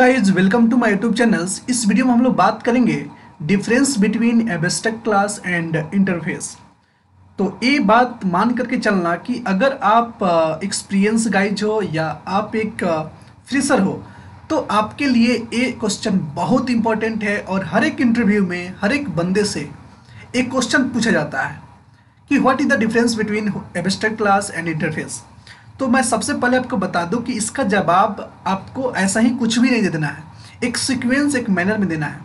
Guys welcome to my YouTube channels इस वीडियो में हम लोग बात करेंगे difference between abstract class and interface तो ये बात मान करके चलना कि अगर आप एक्सपीरियंस गाइज़ हो या आप एक फ्रेशर हो तो आपके लिए ये क्वेश्चन बहुत इंपॉर्टेंट है और हर एक इंटरव्यू में, हर एक बंदे से एक क्वेश्चन पूछा जाता है कि what is the difference between abstract class and interface तो मैं सबसे पहले आपको बता दूँ कि इसका जवाब आपको ऐसा ही कुछ भी नहीं दे देना है। एक सीक्वेंस एक मैनर में देना है।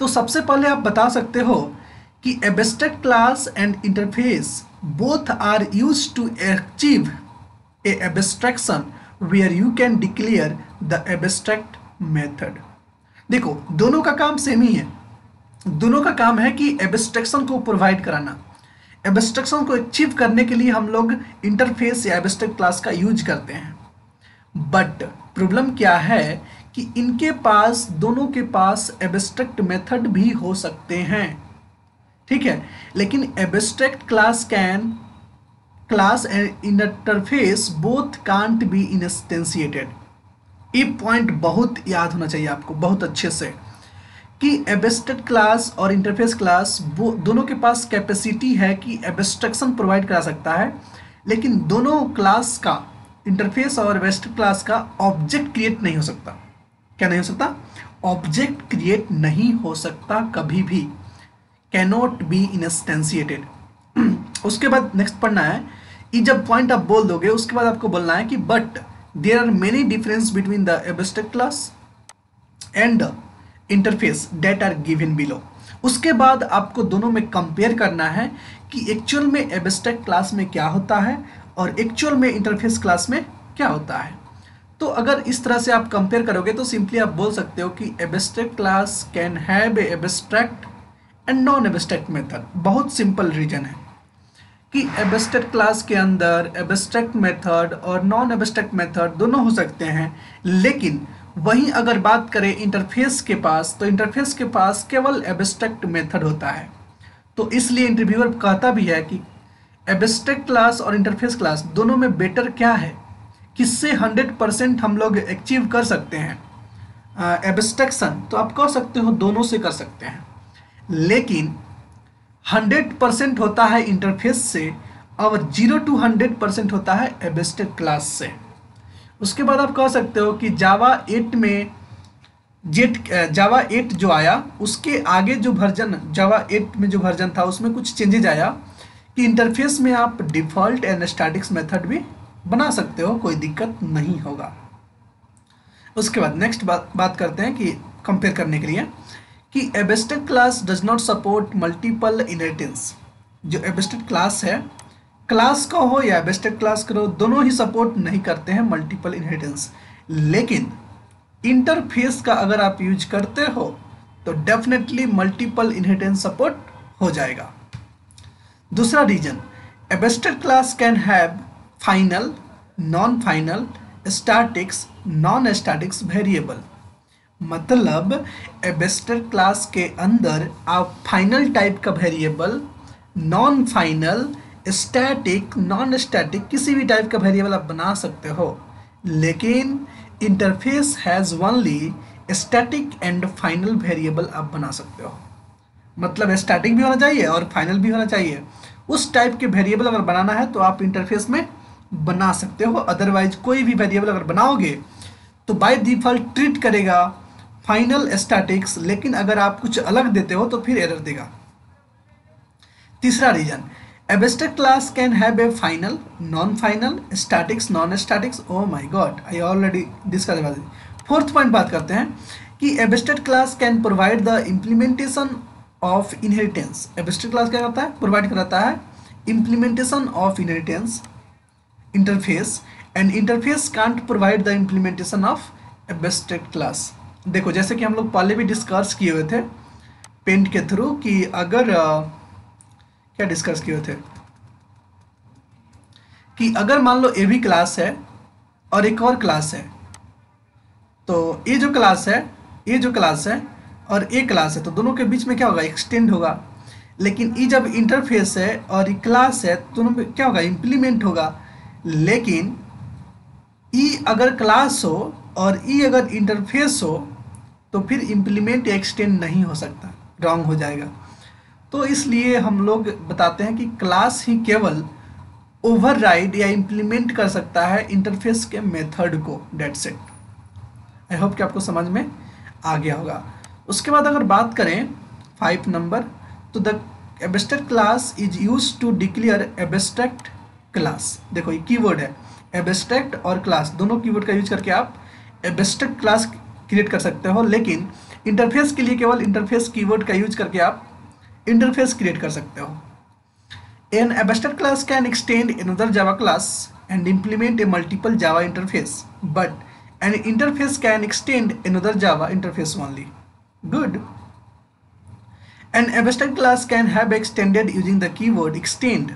तो सबसे पहले आप बता सकते हो कि abstract class and interface both are use to achieve a abstraction where you can declare the abstract method देखो, दोनों का काम सेम ही है। दोनों का काम है कि एब्स्ट्रैक्शन को प्रोवाइड कराना। एब्स्ट्रक्शन को अचीव करने के लिए हम लोग इंटरफेस या एब्स्ट्रैक्ट क्लास का यूज़ करते हैं। बट प्रॉब्लम क्या है कि इनके पास, दोनों के पास एब्स्ट्रैक्ट मेथड भी हो सकते हैं। ठीक है? लेकिन abstract class can class and interface both can't be instantiated ये पॉइंट बहुत याद होना चाहिए आपको, बहुत अच्छे से। कि एबस्ट्रेक्ट क्लास और इंटरफेस क्लास वो दोनों के पास कैपेसिटी है कि एबस्ट्रक्शन प्रोवाइड करा सकता है, लेकिन दोनों क्लास का इंटरफेस और एबस्ट्रक्ट क्लास का ऑब्जेक्ट क्रिएट नहीं हो सकता। क्या नहीं हो सकता? ऑब्जेक्ट क्रिएट नहीं हो सकता कभी भी। कैनॉट बी इंस्टेंशिएटेड उसके बाद नेक्स्ट पढ़ना है। ये जब पॉइंट आप बोल दोगे, उसके बाद आपको बोलना है कि but there are many difference between the abstract class and interface that are given below उसके बाद आपको दोनों में कंपेयर करना है कि एक्चुअल में एबस्ट्रैक्ट क्लास में क्या होता है और एक्चुअल में इंटरफेस क्लास में क्या होता है। तो अगर इस तरह से आप कंपेयर करोगे तो सिंपली आप बोल सकते हो कि abstract class can have a abstract and non abstract method बहुत सिंपल रीजन है कि एबस्ट्रैक्ट क्लास के अंदर एबस्ट्रैक्ट मेथड और नॉन एबस्ट्रैक्ट मेथड दोनों हो सकते हैं, लेकिन वहीं अगर बात करें इंटरफेस के पास तो इंटरफेस के पास केवल एब्स्ट्रैक्ट मेथड होता है। तो इसलिए इंटरव्यूअर कहता भी है कि एब्स्ट्रैक्ट क्लास और इंटरफेस क्लास दोनों में बेटर क्या है? किससे 100 परसेंट हम लोग अचीव कर सकते हैं? एब्स्ट्रैक्शन तो आप कह सकते हो दोनों से कर सकते हैं। लेकिन 100 परसेंट होता है इंटरफेस से और ज़ीरो टू हंड्रेड परसेंट होता है एब्स्ट्रैक्ट क्लास से। उसके बाद आप कह सकते हो कि जावा एट में जेट जावा एट जो आया, उसके आगे जो वर्जन जावा एट में जो वर्जन था, उसमें कुछ चेंजेज आया कि इंटरफेस में आप डिफ़ॉल्ट एंड स्टैटिक्स मेथड भी बना सकते हो, कोई दिक्कत नहीं होगा। उसके बाद नेक्स्ट बात बात करते हैं कि कंपेयर करने के लिए कि abstract class does not support multiple inheritance जो एबेस्टेड क्लास है क्लास का हो या बेस्टेड क्लास का हो, दोनों ही सपोर्ट नहीं करते हैं मल्टीपल इनहेरिटेंस लेकिन इंटरफेस का अगर आप यूज़ करते हो तो डेफिनेटली मल्टीपल इनहेरिटेंस सपोर्ट हो जाएगा। दूसरा reason abstract class can have final non final statics non statics variable मतलब एबेस्टेड क्लास के अंदर आप फाइनल टाइप का variable non final static non static किसी भी टाइप का वेरिएबल आप बना सकते हो। लेकिन interface has only static and final variable आप बना सकते हो। मतलब स्टैटिक भी होना चाहिए और फाइनल भी होना चाहिए। उस टाइप के वेरिएबल अगर बनाना है तो आप इंटरफेस में बना सकते हो। अदरवाइज़ कोई भी वेरिएबल अगर बनाओगे तो बाय डिफ़ॉल्ट ट्रीट करेगा फाइनल स्टैटिक्स लेकिन अगर आप कुछ अलग देते हो तो फिर एरर देगा। तीसरा reason abstract class can have a final non-final statics non-statics oh my god i already discussed about it fourth point बात करते हैं कि abstract class can provide the implementation of inheritance abstract class क्या करता है provide कराता है implementation of inheritance interface and interface can't provide the implementation of abstract class देखो जैसे कि हम लोग पहले भी डिस्कस किए हुए थे पेंट के थ्रू कि अगर uh, क्या डिस्कस किए थे? कि अगर मान लो ए भी क्लास है और एक और क्लास है तो ये जो क्लास है ये जो क्लास है और ए क्लास है तो दोनों के बीच में क्या होगा? एक्सटेंड होगा। लेकिन ये जब इंटरफेस है और ये क्लास है तो दोनों में क्या होगा? इम्प्लीमेंट होगा। लेकिन ई अगर क्लास हो और ई e अगर इंटरफेस हो तो फिर इम्प्लीमेंट एक्सटेंड नहीं हो सकता। रॉन्ग हो जाएगा। तो इसलिए हम लोग बताते हैं कि क्लास ही केवल ओवरराइड या इम्प्लीमेंट कर सकता है इंटरफेस के मेथड को। डेट सेट आई होप कि आपको समझ में आ गया होगा। उसके बाद अगर बात करें फाइव नंबर तो the abstract class is use to declare abstract class देखो, ये कीवर्ड है। एबस्ट्रैक्ट और क्लास दोनों कीवर्ड का यूज़ करके आप एबस्ट्रैक्ट क्लास क्रिएट कर सकते हो, लेकिन इंटरफेस के लिए केवल इंटरफेस कीवर्ड का यूज़ करके आप इंटरफेस क्रिएट कर सकते हो। An abstract class can extend another Java class and implement a multiple Java interface but an interface can extend another Java interface only good an abstract class can have extended using the keyword extend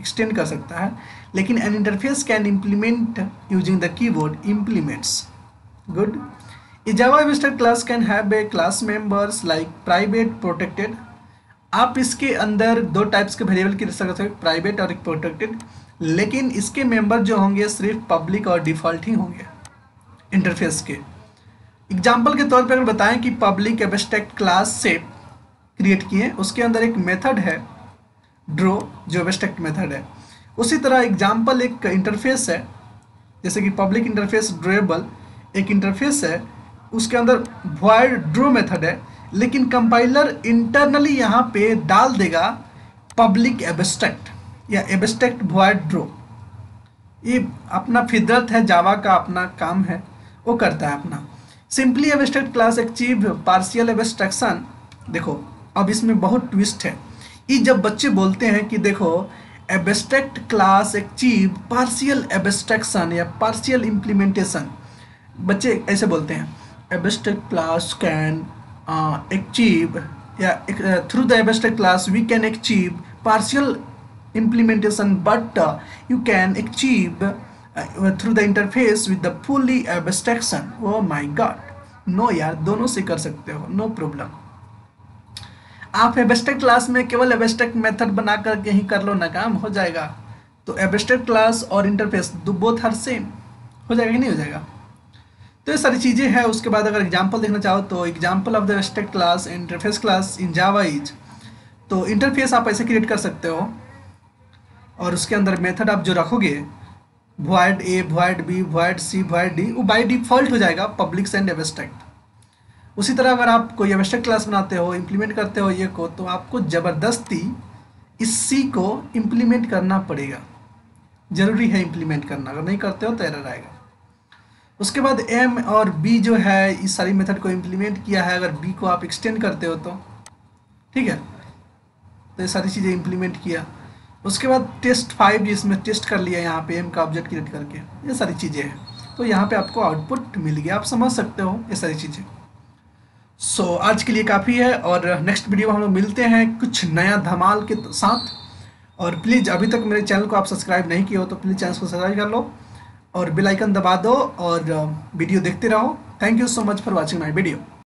extend कर सकता है, लेकिन an interface can implement using the keyword implements good a Java abstract class can have a class members like private protected आप इसके अंदर दो types के variable की सकते हैं प्राइवेट और प्रोटेक्टेड लेकिन इसके मेंबर जो होंगे सिर्फ़ पब्लिक और डिफ़ॉल्ट ही होंगे इंटरफेस के। एग्ज़ाम्पल के तौर पर अगर बताएँ कि पब्लिक एबस्ट्रैक्ट क्लास से क्रिएट किए, उसके अंदर एक मेथड है ड्रो जो एबस्ट्रैक्ट मेथड है। उसी तरह एग्ज़ाम्पल एक इंटरफेस है, जैसे कि पब्लिक इंटरफेस ड्रोएबल एक इंटरफेस है, उसके अंदर वॉइड ड्रो मेथड है लेकिन कंपाइलर इंटरनली यहाँ पे डाल देगा पब्लिक एबस्ट्रैक्ट या एबस्ट्रैक्ट वॉइड ड्रो ये अपना फिदरत है, जावा का अपना काम है, वो करता है अपना। Simply abstract class achieve partial abstraction देखो, अब इसमें बहुत ट्विस्ट है। ये जब बच्चे बोलते हैं कि देखो abstract class achieve partial abstraction या पार्शियल इम्प्लीमेंटेशन बच्चे ऐसे बोलते हैं abstract class can uh, achieve yeah uh, through the abstract class we can achieve partial implementation but uh, you can achieve uh, through the interface with the fully abstraction oh my god no यार दोनों से कर सकते हो no problem आप abstract class में केवल abstract method बना करके ही कर लो ना काम हो जाएगा तो एबस्ट्रैक्ट क्लास और इंटरफेस दो बोथ हर सेम हो जाएगा नहीं हो जाएगा तो ये सारी चीज़ें हैं। उसके बाद अगर एग्ज़ाम्पल देखना चाहो तो example of the abstract class interface class in Java is तो इंटरफेस आप ऐसे क्रिएट कर सकते हो। और उसके अंदर मेथड आप जो रखोगे void A void B void C void D वो बाई डिफ़ॉल्ट हो जाएगा पब्लिक एंड एबस्ट्रैक्ट उसी तरह अगर आप कोई एबस्ट्रैक्ट क्लास बनाते हो इम्प्लीमेंट करते हो ये को तो आपको ज़बरदस्ती इस सी को इम्प्लीमेंट करना पड़ेगा। ज़रूरी है इम्प्लीमेंट करना। अगर नहीं करते हो तो एरर आएगा। उसके बाद एम और बी जो है इस सारी मेथड को इम्प्लीमेंट किया है अगर बी को आप एक्सटेंड करते हो तो। ठीक है? तो ये सारी चीज़ें इम्प्लीमेंट किया। उसके बाद टेस्ट फाइव जिसमें टेस्ट कर लिया यहाँ पे एम का ऑब्जेक्ट क्रिएट करके ये सारी चीज़ें हैं। तो यहाँ पे आपको आउटपुट मिल गया। आप समझ सकते हो ये सारी चीज़ें। सो so, आज के लिए काफ़ी है और नेक्स्ट वीडियो हम लोग मिलते हैं कुछ नया धमाल के साथ। और प्लीज़ अभी तक मेरे चैनल को आप सब्सक्राइब नहीं किए हो तो प्लीज़ चैनल को सब्सक्राइब कर लो। और बेल आइकन दबा दो और वीडियो देखते रहो. Thank you so much for watching my video